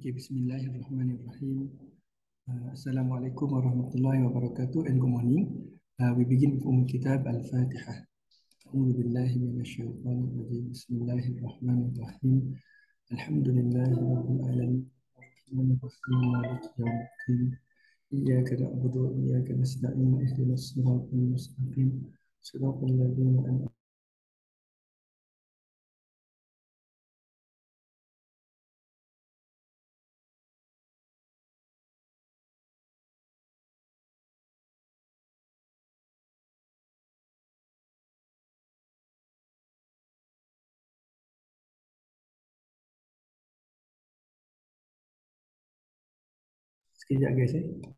Okay, Bismillahirrahmanirrahim. Uh, Assalamualaikum warahmatullahi wabarakatuh and good morning. Uh, we begin with Umm Kitab Al-Fatihah. أعوذ بالله من الشيطان الرجيم بسم الله الرحمن الرحيم الحمد لله رب العالمين الرحمن الرحيم مالك يوم الدين إياك نعبد وإياك نستعين اهدنا الصراط المستقيم صراط الذين أنعمت Eh.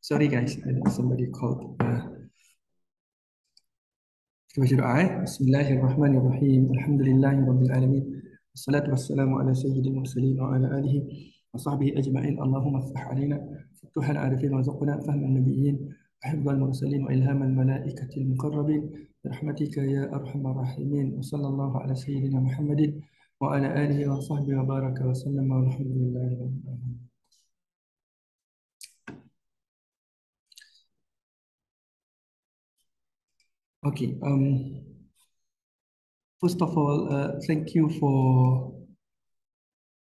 Sorry guys, somebody called. Uh, بسم الله الرحمن الرحيم. الحمد لله رب العالمين. والصلاة والسلام على سيد المرسلين وعلى آله وصحبه أجمعين. اللهم افتح علينا فتوح العارفين وارزقنا فهم النبيين. وحفظ المرسلين وإلهام الملائكة المقربين. برحمتك يا أرحم الراحمين. وصلى الله على سيدنا محمد وعلى آله وصحبه وبارك وسلم. والحمد لله رب العالمين. Okay. Um, first of all, uh, thank you for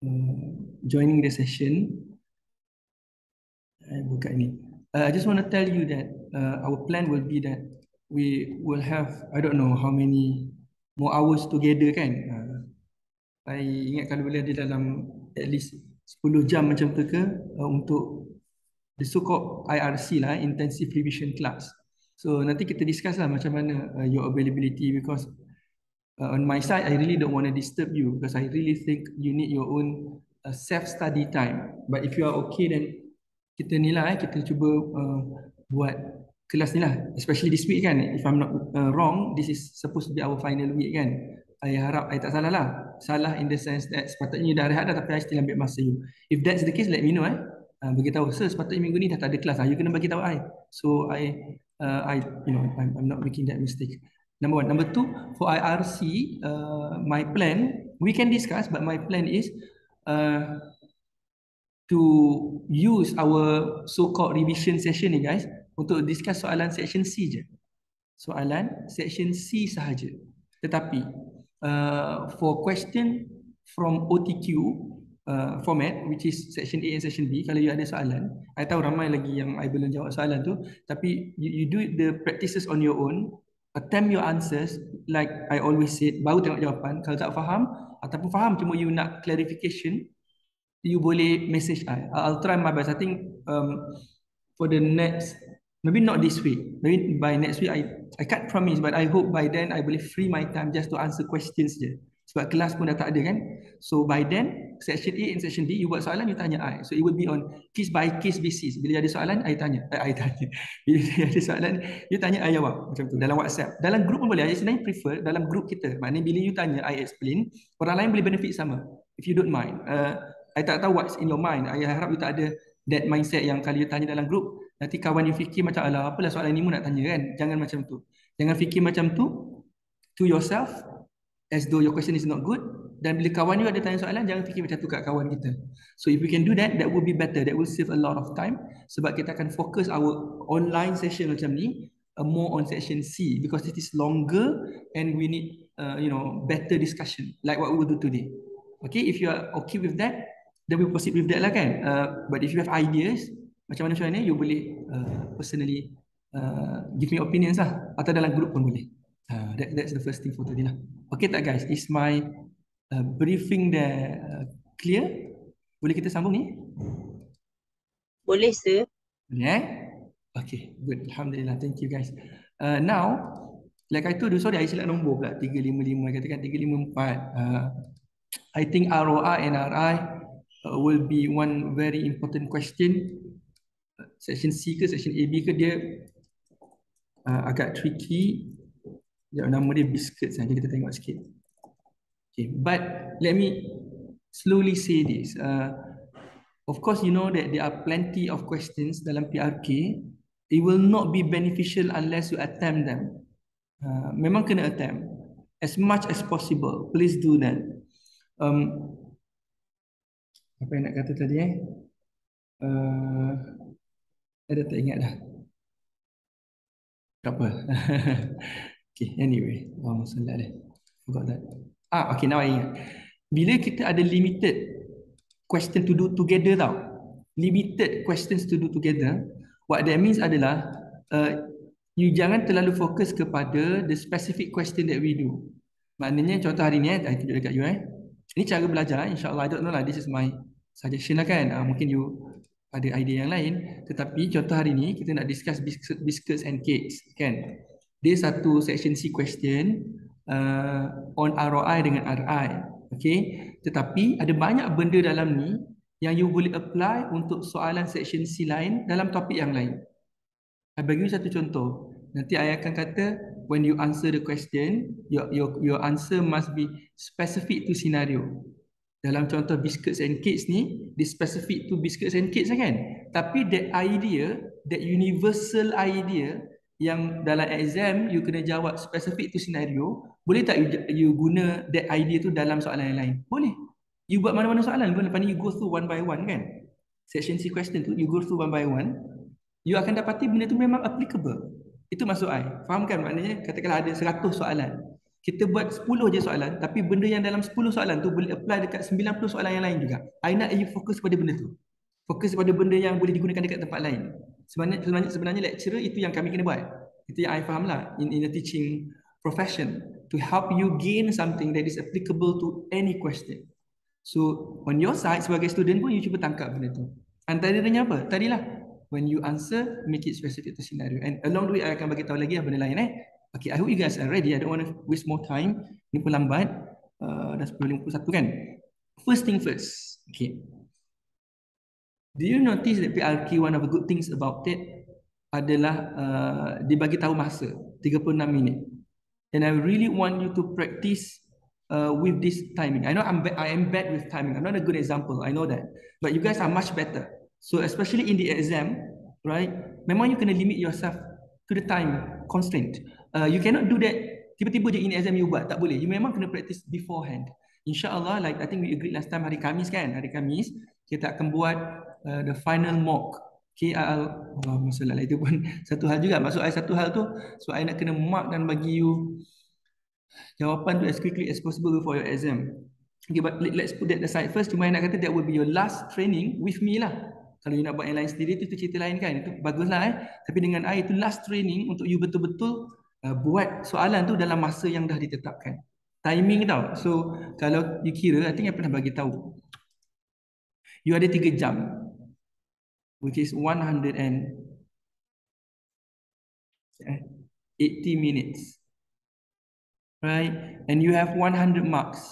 uh, joining the session. I. Uh, just want to tell you that uh, our plan will be that we will have I don't know how many more hours together kan. Uh, I ingat kalau boleh ada dalam at least 10 jam macam tu ke uh, untuk the so-called IRC lah, intensive revision class. So nanti kita discuss lah macam mana uh, your availability because uh, on my side I really don't want to disturb you because I really think you need your own uh, self study time. But if you are okay then kita ni lah eh, kita cuba uh, buat kelas ni lah. Especially this week kan if I'm not uh, wrong this is supposed to be our final week kan. I harap I tak salah lah. Salah in the sense that sepatutnya dah rehat dah tapi I still ambil masa you. If that's the case let me know eh. Uh, beritahu sir sepatutnya minggu ni dah tak ada kelas. Ah. you kena bagi tahu I? So I uh, I you know I'm, I'm not making that mistake. Number one, number two for IRC, uh, my plan we can discuss, but my plan is uh, to use our so-called revision session ni guys untuk discuss soalan section C je. Soalan section C sahaja. Tetapi uh, for question from OTQ, uh, format which is section A and section B. Kalau you ada soalan I tahu ramai lagi yang I belum jawab soalan tu tapi you, you do the practices on your own attempt your answers like I always said baru tengok jawapan. Kalau tak faham ataupun faham cuma you nak clarification you boleh message I. I'll try my best. I think um, for the next maybe not this week maybe by next week I I can't promise but I hope by then I boleh free my time just to answer questions je. Sebab kelas pun dah tak ada kan? So by then section A and section B you buat soalan you tanya I. So it will be on case by case basis. Bila ada soalan I tanya. Eh, I tanya. Bila ada soalan you tanya I jawab. Macam tu dalam WhatsApp. Dalam group pun boleh. I sebenarnya prefer dalam group kita. Maknanya bila you tanya I explain orang lain boleh benefit sama if you don't mind. Uh, I tak tahu what's in your mind. I harap you tak ada that mindset yang kalau you tanya dalam group nanti kawan you fikir macam alah apalah soalan ni mu nak tanya kan? Jangan macam tu. Jangan fikir macam tu to yourself as though your question is not good dan bila kawan you ada tanya soalan jangan fikir macam tu kat kawan kita. So if we can do that that will be better. That will save a lot of time sebab kita akan fokus our online session macam ni uh, more on session C because it is longer and we need uh, you know better discussion like what we will do today. Okay if you are okay with that then we proceed with that lah kan? Uh, but if you have ideas macam mana macam mana you boleh uh, personally uh, give me opinions lah. Atau dalam group pun boleh. Uh, that, that's the first thing for today lah. Okay tak guys? Is my uh, briefing there uh, clear? Boleh kita sambung ni? Boleh sir. Yeah. Okay, good. Alhamdulillah. Thank you guys. Uh, now, like I told you, sorry, I silap nombor pula. 355, katakan 354. Uh, I think ROI and RI uh, will be one very important question section C ke section AB ke dia uh, agak tricky. Sekejap, nama dia biscuit saja kita tengok sikit. Okay, but let me slowly say this. Uh, of course, you know that there are plenty of questions dalam PRK. It will not be beneficial unless you attempt them. Uh, memang kena attempt as much as possible. Please do that. Um, apa yang nak kata tadi eh? Uh, saya dah tak ingat dah. Tak apa. okay, anyway. Oh, salah dah. Forgot that. Ah, okay, now I ingat. Bila kita ada limited question to do together tau. Limited questions to do together. What that means adalah uh, you jangan terlalu fokus kepada the specific question that we do. Maknanya contoh hari ni eh, saya tunjuk dekat you eh. Ini cara belajar, insyaAllah, I don't know lah, this is my suggestion lah kan. Uh, mungkin you ada idea yang lain tetapi contoh hari ni kita nak discuss biscuits and cakes kan dia satu section C question uh, on ROI dengan RI okay tetapi ada banyak benda dalam ni yang you boleh apply untuk soalan section C lain dalam topik yang lain. I bagi you satu contoh. Nanti I akan kata when you answer the question your your your answer must be specific to scenario. Dalam contoh biscuits and cakes ni dia specific to biscuits and cakes lah kan? Tapi that idea that universal idea yang dalam exam you kena jawab specific to scenario boleh tak you, you guna that idea tu dalam soalan yang lain? Boleh. You buat mana-mana soalan pun lepas ni you go through one by one kan? Section C question tu you go through one by one you akan dapati benda tu memang applicable. Itu maksud I. Faham kan maknanya? Katakanlah ada 100 soalan. Kita buat 10 je soalan tapi benda yang dalam 10 soalan tu boleh apply dekat 90 soalan yang lain juga. I nak you fokus pada benda tu. Fokus pada benda yang boleh digunakan dekat tempat lain. Sebenarnya sebenarnya, sebenarnya lecturer itu yang kami kena buat. Itu yang I faham lah in, in the teaching profession to help you gain something that is applicable to any question. So on your side sebagai student pun you cuba tangkap benda tu. Antaranya apa? Tadilah when you answer make it specific to scenario and along the way I akan bagi tahu lagi benda lain eh. Okay, I hope you guys are ready. I don't want to waste more time. Ini pun lambat. Uh, dah 10.51 kan? First thing first. Okay. Do you notice that PRQ, one of the good things about it adalah uh, dia bagi tahu masa. 36 minit. And I really want you to practice uh, with this timing. I know I'm I am bad with timing. I'm not a good example. I know that. But you guys are much better. So especially in the exam, right? Memang you kena limit yourself to the time constraint. Uh, you cannot do that tiba-tiba je in exam you buat. Tak boleh. You memang kena practice beforehand. InsyaAllah, like I think we agreed last time hari Kamis kan? Hari Kamis, kita akan buat uh, the final mock. I'll, Allah masalah itu pun satu hal juga. Maksud saya satu hal tu, so I nak kena mark dan bagi you jawapan tu as quickly as possible before your exam. Okay, but let's put that aside first. Cuma I nak kata that will be your last training with me lah. Kalau you nak buat yang lain sendiri, itu cerita lain kan. Itu baguslah eh. Tapi dengan I, itu last training untuk you betul-betul uh, buat soalan tu dalam masa yang dah ditetapkan. Timing tau. So kalau you kira, I think I pernah bagi tahu. You ada 3 jam. Which is 100 and 80 minutes. Right? And you have 100 marks.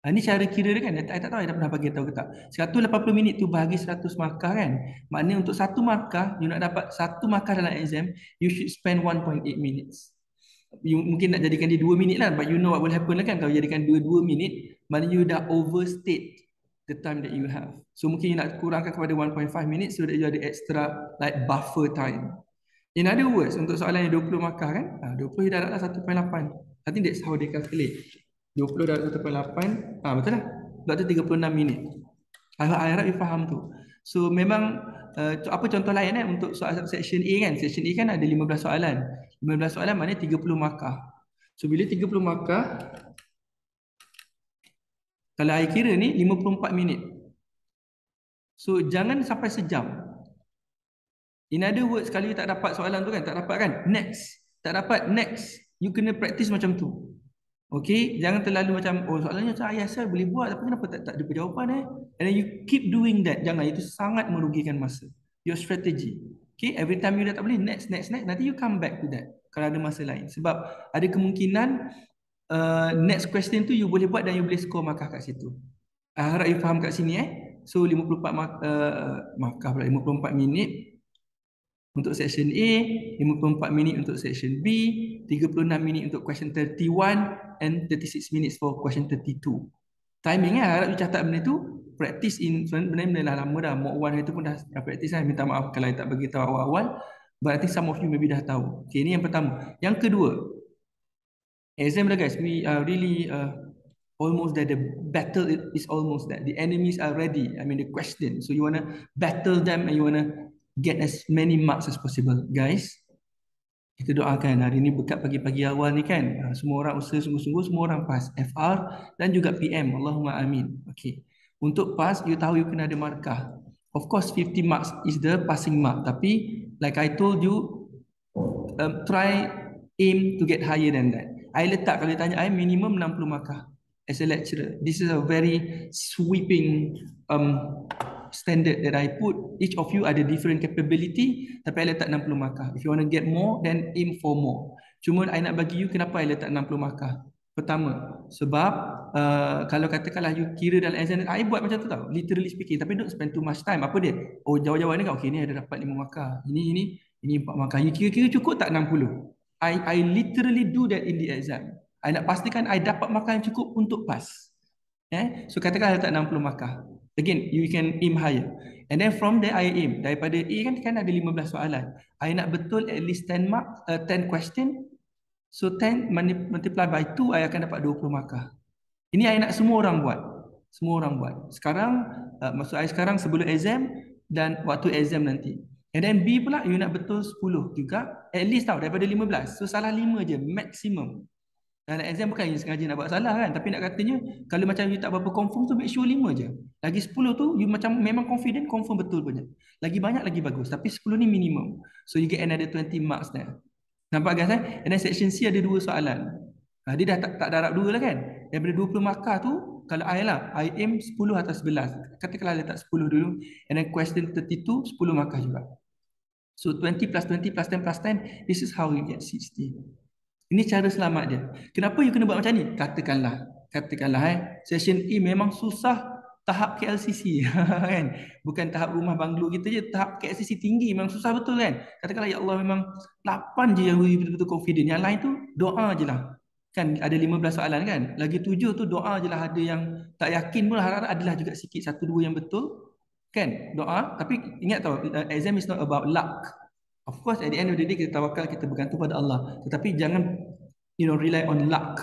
Ha, ini cara kira dia kan. Saya tak tahu saya pernah bagi tahu ke tak. 180 minit tu bagi 100 markah kan. Maknanya untuk satu markah, you nak dapat satu markah dalam exam, you should spend 1.8 minutes. You mungkin nak jadikan dia 2 minit lah. But you know what will happen lah kan. Kalau jadikan 2-2 minit, maknanya you dah overstate the time that you have. So mungkin you nak kurangkan kepada 1.5 minutes so that you ada extra like buffer time. In other words, untuk soalan yang 20 markah kan, 20 ah, you dapat 1.8. I think that's how they calculate. 20 darab 1.8 ah betul lah sebab tu 36 minit I, harap you faham tu so memang uh, apa contoh lain eh untuk soalan section A kan section A kan ada 15 soalan 15 soalan maknanya 30 markah so bila 30 markah kalau I kira ni 54 minit. So jangan sampai sejam. In other words kalau you tak dapat soalan tu kan tak dapat kan? Next. Tak dapat next. You kena practice macam tu. Okay, jangan terlalu macam oh soalannya macam ayah saya boleh buat tapi kenapa tak tak ada jawapan eh? And then you keep doing that. Jangan. Itu sangat merugikan masa. Your strategy. Okay, every time you dah tak boleh next next next. Nanti you come back to that. Kalau ada masa lain. Sebab ada kemungkinan uh, next question tu you boleh buat dan you boleh score markah kat situ. I harap you faham kat sini eh. So 54 mak uh, markah pula 54 minit untuk section A, 54 minit untuk section B, 36 minit untuk question 31 and 36 minutes for question 32. Timing kan, harap you catat benda tu, practice in, sebenarnya benda dah lama dah, mock one itu pun dah, dah practice kan, minta maaf kalau saya tak beritahu awal-awal, but I think some of you maybe dah tahu. Okay, ini yang pertama. Yang kedua, exam dah guys, we are really uh, almost there. The battle is almost there. The enemies are ready. I mean the question. So you wanna battle them and you wanna get as many marks as possible, guys. Kita doakan hari ini berkat pagi-pagi awal ni kan. Ah, semua orang usaha sungguh-sungguh, semua orang pass. FR dan juga PM. Allahumma amin. Okay. Untuk pass, you tahu you kena ada markah. Of course, 50 marks is the passing mark. Tapi, like I told you, um, try aim to get higher than that. I letak kalau ditanya, I minimum 60 markah as a lecturer. This is a very sweeping um, standard that I put. Each of you ada different capability, tapi I letak 60 markah. If you want to get more, then aim for more. Cuma I nak bagi you kenapa I letak 60 markah. Pertama, sebab uh, kalau katakanlah you kira dalam exam, I buat macam tu tau, literally speaking. Tapi don't spend too much time. Apa dia? Oh, jawab-jawab ni kan, okay, ni ada dapat 5 markah. Ini, ini, ini 4 markah. You kira-kira cukup tak 60? I I literally do that in the exam. I nak pastikan I dapat markah yang cukup untuk pass. Eh? So katakan I letak 60 markah. Again, you can aim higher. And then from there I aim. Daripada A kan kan ada 15 soalan. I nak betul at least 10 mark, uh, 10 question. So 10 multiply by 2 I akan dapat 20 markah. Ini I nak semua orang buat. Semua orang buat. Sekarang uh, maksud I sekarang sebelum exam dan waktu exam nanti. And then B pula you nak betul 10 juga. At least tau daripada 15. So salah 5 je maximum. Dan exam bukan yang sengaja nak buat salah kan. Tapi nak katanya, kalau macam you tak berapa confirm tu, make sure lima je. Lagi sepuluh tu, you macam memang confident, confirm betul punya. Lagi banyak, lagi bagus. Tapi sepuluh ni minimum. So you get another 20 marks there. Nampak guys eh? And then section C ada dua soalan. Ha, dia dah tak, tak darab dua lah kan. Daripada 20 markah tu, kalau I lah, I aim 10 atau 11. Katakanlah letak 10 dulu. And then question 32, 10 markah juga. So 20 plus 20 plus 10 plus 10, this is how you get 60. Ini cara selamat dia. Kenapa you kena buat macam ni? Katakanlah, katakanlah eh, session A memang susah tahap KLCC kan. Bukan tahap rumah banglo kita je, tahap KLCC tinggi memang susah betul kan. Katakanlah ya Allah memang 8 je yang betul-betul confident. Yang lain tu doa je lah. Kan ada 15 soalan kan. Lagi 7 tu doa je lah ada yang tak yakin pun harap adalah juga sikit satu dua yang betul. Kan doa. Tapi ingat tau, exam is not about luck. Of course, at the end of the day, kita tawakal, kita bergantung pada Allah. Tetapi jangan, you know, rely on luck.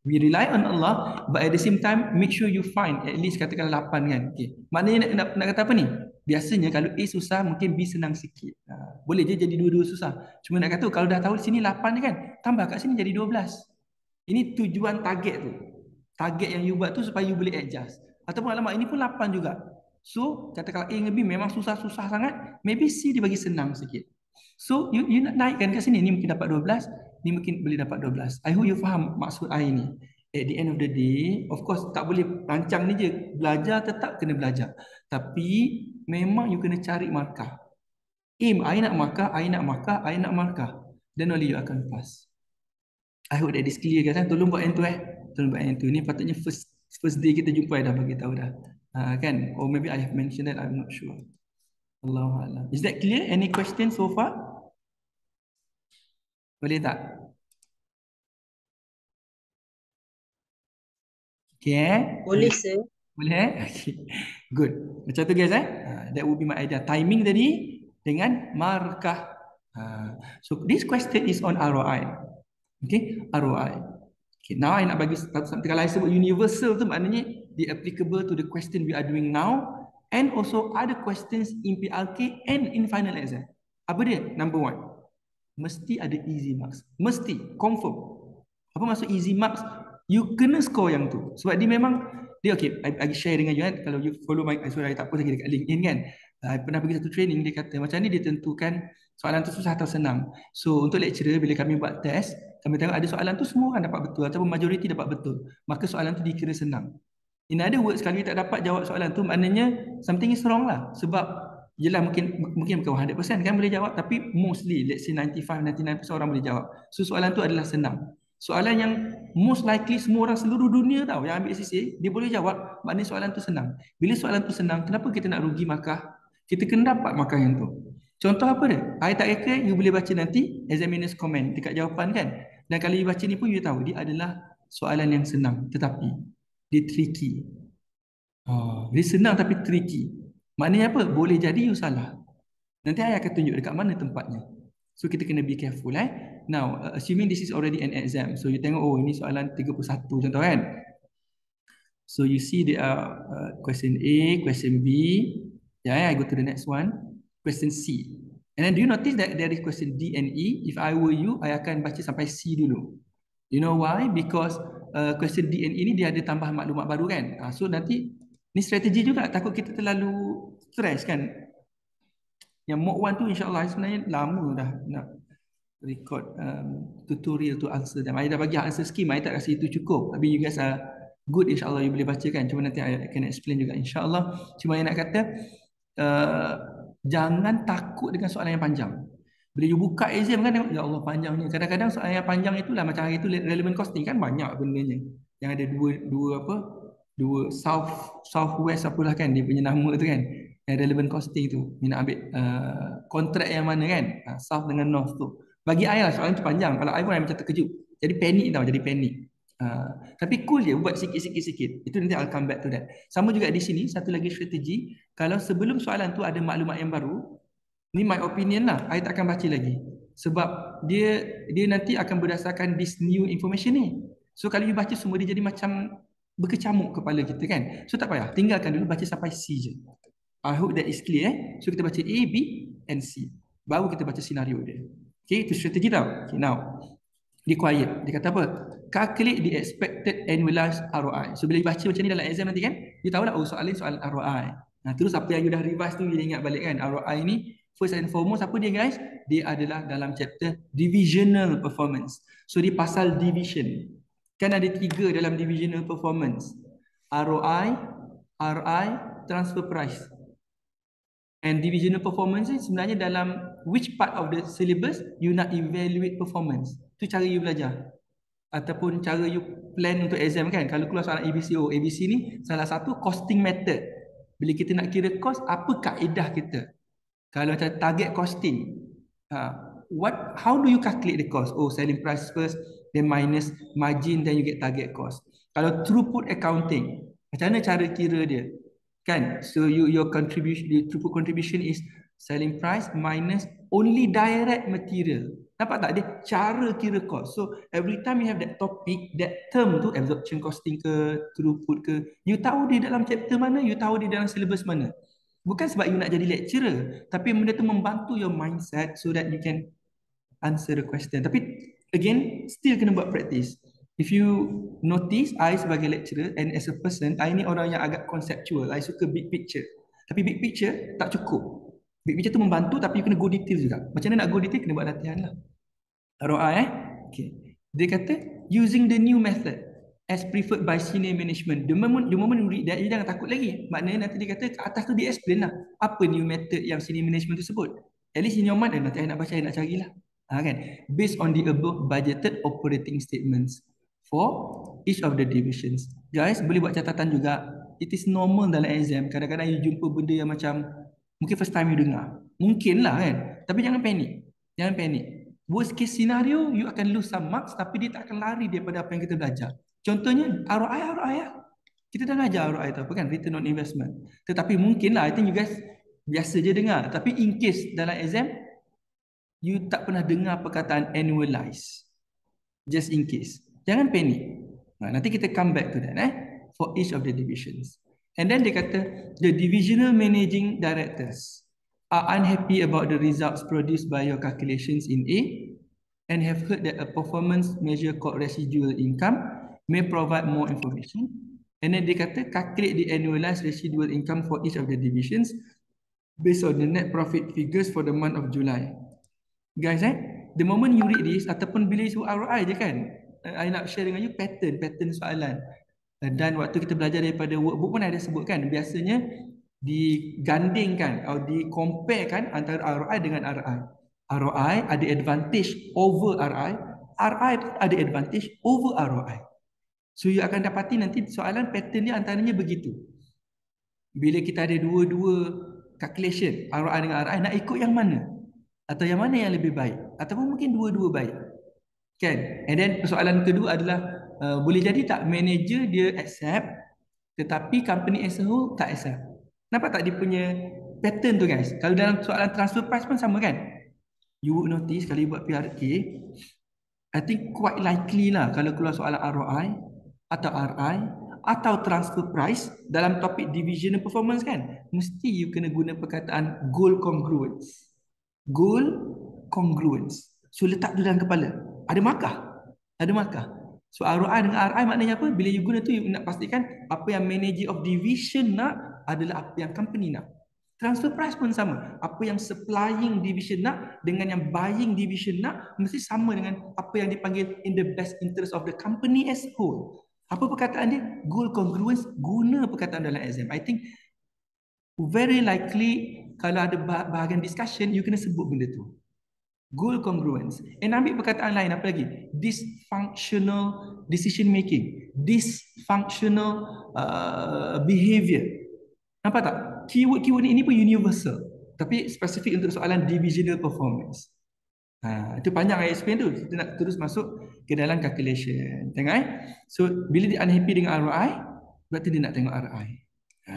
We rely on Allah, but at the same time, make sure you find at least katakan 8 kan. Okay. Maknanya nak, nak, nak kata apa ni? Biasanya kalau A susah, mungkin B senang sikit. Ha, boleh je jadi dua-dua susah. Cuma nak kata, kalau dah tahu sini 8 ni kan, tambah kat sini jadi 12. Ini tujuan target tu. Target yang you buat tu supaya you boleh adjust. Ataupun alamak, ini pun 8 juga. So, katakan A dengan B memang susah-susah sangat, maybe C dia bagi senang sikit. So you you nak naikkan kat sini ni mungkin dapat 12, ni mungkin boleh dapat 12. I hope you faham maksud I ni. At the end of the day, of course tak boleh rancang ni je. Belajar tetap kena belajar. Tapi memang you kena cari markah. Aim, I nak markah, I nak markah, I nak markah. Then only you akan pass. I hope that is clear guys. Tolong buat yang tu eh. Tolong buat yang tu. Ni patutnya first first day kita jumpa dah bagi tahu dah. Uh, kan? Or maybe I have mentioned that, I'm not sure. Allah Is that clear? Any questions so far? Boleh tak? Okay eh? Boleh sir. Boleh eh? Okay. Good. Macam tu guys eh? Uh, that would be my idea. Timing tadi dengan markah. Uh, so this question is on ROI. Okay? ROI. Okay, now I nak bagi satu kalau I sebut universal tu maknanya the applicable to the question we are doing now and also other questions in PLK and in final exam. Apa dia? Number one mesti ada easy marks. Mesti, confirm. Apa maksud easy marks? You kena score yang tu. Sebab dia memang, dia okay, I, I share dengan you kan, kalau you follow my, I tak post lagi dekat LinkedIn kan. I pernah pergi satu training, dia kata macam ni dia tentukan soalan tu susah atau senang. So untuk lecturer, bila kami buat test, kami tengok ada soalan tu semua orang dapat betul ataupun majoriti dapat betul. Maka soalan tu dikira senang. In other words, kalau kita tak dapat jawab soalan tu, maknanya something is wrong lah. Sebab Yelah mungkin mungkin bukan 100% kan boleh jawab tapi mostly let's say 95 99% orang boleh jawab. So soalan tu adalah senang. Soalan yang most likely semua orang seluruh dunia tahu yang ambil SCCA, dia boleh jawab, maknanya soalan tu senang. Bila soalan tu senang, kenapa kita nak rugi markah? Kita kena dapat markah yang tu. Contoh apa dia? I tak reka, you boleh baca nanti examiner's comment dekat jawapan kan. Dan kalau you baca ni pun you tahu dia adalah soalan yang senang tetapi dia tricky. Oh, dia senang tapi tricky. Maknanya apa? Boleh jadi you salah. Nanti saya akan tunjuk dekat mana tempatnya. So kita kena be careful eh. Now, uh, assuming this is already an exam. So you tengok oh ini soalan 31 contoh kan. So you see there are uh, question A, question B. Yeah, I go to the next one. Question C. And then do you notice that there is question D and E? If I were you, I akan baca sampai C dulu. You know why? Because uh, question D and ni dia ada tambah maklumat baru kan. Uh, so nanti ni strategi juga takut kita terlalu stress kan yang mock one tu insyaAllah sebenarnya lama dah nak record um, tutorial to answer them. Saya dah bagi answer scheme, saya tak rasa itu cukup. Tapi you guys are good insyaAllah you boleh baca kan. Cuma nanti saya akan explain juga insyaAllah. Cuma yang nak kata, uh, jangan takut dengan soalan yang panjang. Bila you buka exam kan, ya Allah panjangnya. Kadang-kadang soalan yang panjang itulah macam hari itu relevant costing kan banyak bendanya. Yang ada dua dua apa? Dua south southwest apalah kan dia punya nama tu kan yang relevant costing tu. Ni nak ambil uh, kontrak yang mana kan uh, south dengan north tu. Bagi I lah soalan tu panjang. Kalau I pun I macam terkejut. Jadi panik tau jadi panik uh, tapi cool je buat sikit-sikit sikit. Itu nanti I'll come back to that. Sama juga di sini satu lagi strategi. Kalau sebelum soalan tu ada maklumat yang baru ni my opinion lah I tak akan baca lagi sebab dia dia nanti akan berdasarkan this new information ni so kalau you baca semua dia jadi macam berkecamuk kepala kita kan so tak payah tinggalkan dulu baca sampai C je I hope that is clear. Eh? So kita baca A, B and C. Baru kita baca senario dia. Okay, itu strategi tau. Okay, now. Dia quiet. Dia kata apa? Calculate the expected annualized ROI. So bila baca macam ni dalam exam nanti kan, dia tahu lah oh soalan soal ROI. Nah, terus apa yang you dah revise tu, dia ingat balik kan. ROI ni, first and foremost, apa dia guys? Dia adalah dalam chapter divisional performance. So di pasal division. Kan ada tiga dalam divisional performance. ROI, RI, transfer price. And divisional performance ni sebenarnya dalam which part of the syllabus you nak evaluate performance. Tu cara you belajar. Ataupun cara you plan untuk exam kan. Kalau keluar soalan ABCO, ABC ni salah satu costing method. Bila kita nak kira cost, apa kaedah kita? Kalau macam target costing. Uh, what how do you calculate the cost? Oh, selling price first, then minus margin, then you get target cost. Kalau throughput accounting, macam mana cara kira dia? kan so you your contribution the throughput contribution is selling price minus only direct material nampak tak dia cara kira cost so every time you have that topic that term tu absorption costing ke throughput ke you tahu dia dalam chapter mana you tahu dia dalam syllabus mana bukan sebab you nak jadi lecturer tapi benda tu membantu your mindset so that you can answer the question tapi again still kena buat practice If you notice, I sebagai lecturer and as a person, I ni orang yang agak conceptual. I suka big picture. Tapi big picture tak cukup. Big picture tu membantu tapi you kena go detail juga. Macam mana nak go detail, kena buat latihan lah. ROI eh? Okay. Dia kata, using the new method as preferred by senior management. The moment, the moment you read that, you jangan takut lagi. Maknanya nanti dia kata, atas tu dia explain lah. Apa new method yang senior management tu sebut. At least in your mind, nanti saya nak baca, saya nak carilah. Ha, kan? Based on the above budgeted operating statements for each of the divisions. Guys, boleh buat catatan juga. It is normal dalam exam. Kadang-kadang you jumpa benda yang macam mungkin first time you dengar. Mungkin lah kan. Tapi jangan panik. Jangan panik. Worst case scenario, you akan lose some marks tapi dia tak akan lari daripada apa yang kita belajar. Contohnya, ROI, ROI ya. Kita dah belajar ROI tu apa kan? Return on investment. Tetapi mungkin lah, I think you guys biasa je dengar. Tapi in case dalam exam, you tak pernah dengar perkataan annualize. Just in case. Jangan panik. Nah, nanti kita come back to that eh for each of the divisions. And then dia kata the divisional managing directors are unhappy about the results produced by your calculations in A and have heard that a performance measure called residual income may provide more information. And then dia kata calculate the annualized residual income for each of the divisions based on the net profit figures for the month of July. Guys, eh, the moment you read this ataupun bila isu ROI je kan, I nak share dengan you pattern pattern soalan dan waktu kita belajar daripada workbook pun ada sebutkan biasanya digandingkan atau dikomparekan antara ROI dengan RI. ROI ada advantage over RI, RI pun ada advantage over ROI. So you akan dapati nanti soalan pattern dia antaranya begitu. Bila kita ada dua-dua calculation ROI dengan RI nak ikut yang mana? Atau yang mana yang lebih baik? Ataupun mungkin dua-dua baik. Kan? And then persoalan kedua adalah uh, boleh jadi tak manager dia accept tetapi company as a whole tak accept. Nampak tak dia punya pattern tu guys? Kalau dalam soalan transfer price pun sama kan? You would notice kalau you buat PRK I think quite likely lah kalau keluar soalan ROI atau RI atau transfer price dalam topik divisional performance kan? Mesti you kena guna perkataan goal congruence. Goal congruence. So letak tu dalam kepala. Ada markah? Ada markah? So ROI dengan RI maknanya apa? Bila you guna tu you nak pastikan apa yang manager of division nak adalah apa yang company nak transfer price pun sama apa yang supplying division nak dengan yang buying division nak mesti sama dengan apa yang dipanggil in the best interest of the company as whole apa perkataan dia? Goal congruence guna perkataan dalam exam. I think very likely kalau ada bahagian discussion, you kena sebut benda tu. Goal congruence. And ambil perkataan lain apa lagi? Dysfunctional decision making. Dysfunctional uh, behavior. Nampak tak? Keyword-keyword ini pun universal. Tapi spesifik untuk soalan divisional performance. Ha, itu panjang ayat explain tu. Kita nak terus masuk ke dalam calculation. Tengok eh. So, bila dia unhappy dengan ROI, berarti dia nak tengok RI. Ha,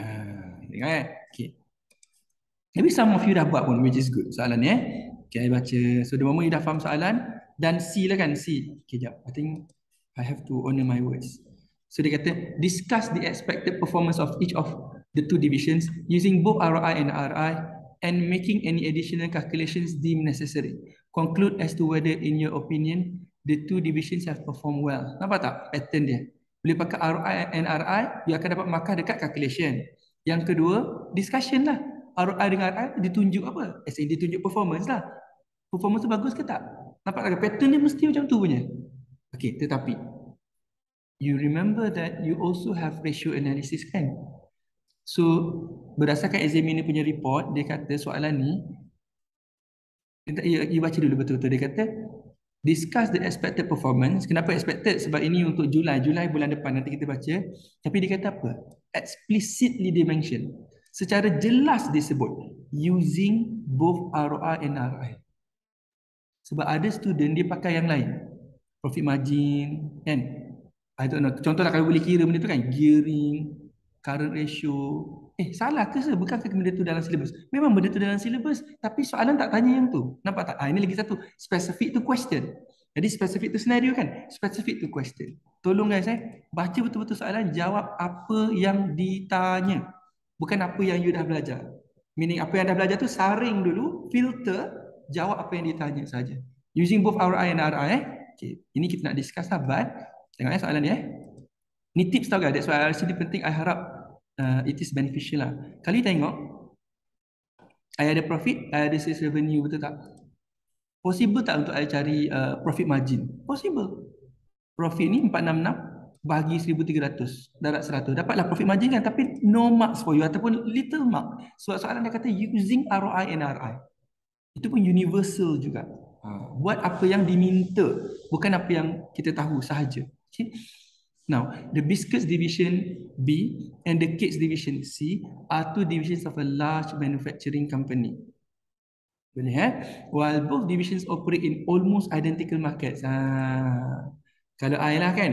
tengok eh. Okay. Maybe some of you dah buat pun, which is good. Soalan ni eh. Okay, I baca. So, the moment you dah faham soalan, dan C lah kan, C. Okay, jap. I think I have to honor my words. So, dia kata, discuss the expected performance of each of the two divisions using both ROI and RI and making any additional calculations deemed necessary conclude as to whether in your opinion the two divisions have performed well. Nampak tak pattern dia? Boleh pakai ROI and RI, you akan dapat markah dekat calculation. Yang kedua, discussion lah. ROI dengan RI ditunjuk apa? As in ditunjuk performance lah. Performance tu bagus ke tak? Nampak tak? Pattern dia mesti macam tu punya. Okay, tetapi you remember that you also have ratio analysis kan? So, berdasarkan examiner punya report, dia kata soalan ni you, you baca dulu betul-betul. Dia kata discuss the expected performance. Kenapa expected? Sebab ini untuk Julai. Julai bulan depan nanti kita baca. Tapi dia kata apa? Explicitly dimension secara jelas disebut using both ROI and RI sebab ada student dia pakai yang lain. Profit margin kan? I don't know. Contohlah kalau boleh kira benda tu kan? Gearing current ratio Eh salah ke? Bukankah benda tu dalam silibus? Memang benda tu dalam silibus. Tapi soalan tak tanya yang tu. Nampak tak? Ah, ini lagi satu. Specific to question. Jadi specific to scenario kan? Specific to question. Tolong guys eh. Baca betul-betul soalan. Jawab apa yang ditanya. Bukan apa yang you dah belajar. Meaning apa yang dah belajar tu saring dulu. Filter. Jawab apa yang ditanya saja. Using both RI and RI eh. Okay. Ini kita nak discuss lah. But, tengok eh soalan ni eh. Ni tips tau guys. That's why RC penting. I harap uh, it is beneficial lah. Kali tengok, I ada profit, I ada sales revenue, betul tak? Possible tak untuk I cari uh, profit margin? Possible. Profit ni 466 bagi 1300 darat 100. Dapatlah profit margin kan tapi no marks for you ataupun little mark. Sebab soalan dia kata using ROI and RI. Itu pun universal juga. Ha, buat apa yang diminta, bukan apa yang kita tahu sahaja. Okay? Now, the biscuits division B and the cakes division C are two divisions of a large manufacturing company. Boleh eh? While both divisions operate in almost identical markets. Ha. Kalau I lah kan,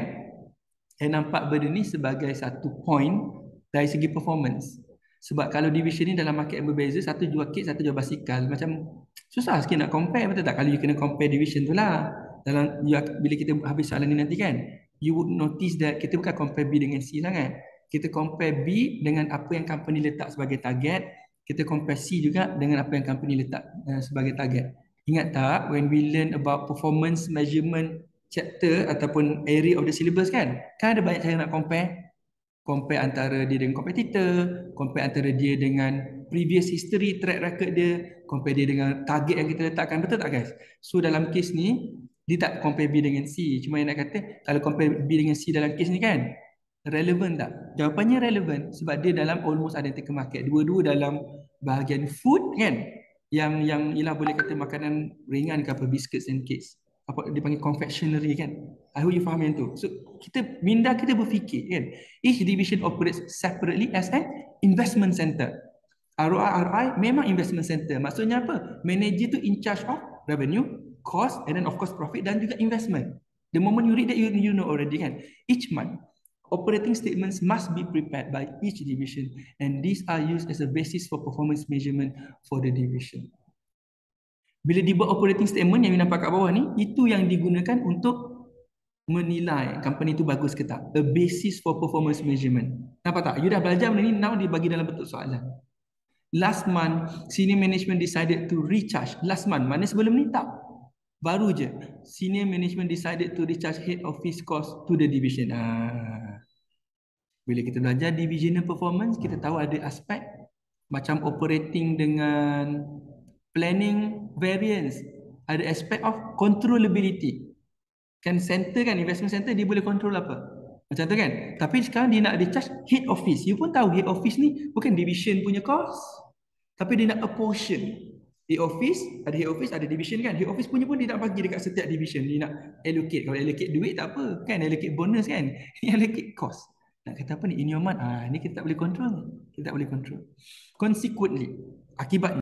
saya nampak benda ni sebagai satu point dari segi performance. Sebab kalau division ni dalam market yang berbeza, satu jual kek, satu jual basikal. Macam susah sikit nak compare, betul tak? Kalau you kena compare division tu lah. Dalam, you, bila kita habis soalan ni nanti kan you would notice that kita bukan compare B dengan C lah kan. Kita compare B dengan apa yang company letak sebagai target. Kita compare C juga dengan apa yang company letak uh, sebagai target. Ingat tak when we learn about performance measurement chapter ataupun area of the syllabus kan? Kan ada banyak cara nak compare. Compare antara dia dengan competitor, compare antara dia dengan previous history track record dia, compare dia dengan target yang kita letakkan. Betul tak guys? So dalam case ni, dia tak compare B dengan C. Cuma yang nak kata, kalau compare B dengan C dalam kes ni kan, relevan tak? Jawapannya relevan sebab dia dalam almost identical market. Dua-dua dalam bahagian food kan? Yang yang ialah boleh kata makanan ringan ke apa, biscuits and cakes. apa dipanggil confectionery kan. I hope you faham yang tu. So kita minda kita berfikir kan. Each division operates separately as an investment center. ROI RI memang investment center. Maksudnya apa? Manager tu in charge of revenue, cost and then of course profit dan juga investment. The moment you read that you, you know already kan. Each month operating statements must be prepared by each division and these are used as a basis for performance measurement for the division. Bila dibuat operating statement yang nampak kat bawah ni, itu yang digunakan untuk menilai company itu bagus ke tak. A basis for performance measurement. Nampak tak? You dah belajar benda ni, now dibagi dalam bentuk soalan. Last month, senior management decided to recharge. Last month, mana sebelum ni tak? Baru je. Senior management decided to recharge head office cost to the division. Ah. Bila kita belajar divisional performance, kita tahu ada aspek macam operating dengan planning variance ada aspect of controllability kan center kan investment center dia boleh control apa macam tu kan tapi sekarang dia nak recharge head office you pun tahu head office ni bukan division punya cost tapi dia nak apportion head office ada head office ada division kan? Head office punya pun dia nak bagi dekat setiap division. Dia nak allocate. Kalau allocate duit tak apa. Kan? Allocate bonus kan? Dia allocate cost. Nak kata apa ni? In your mind ah ni kita tak boleh control kita tak boleh control. Consequently akibatnya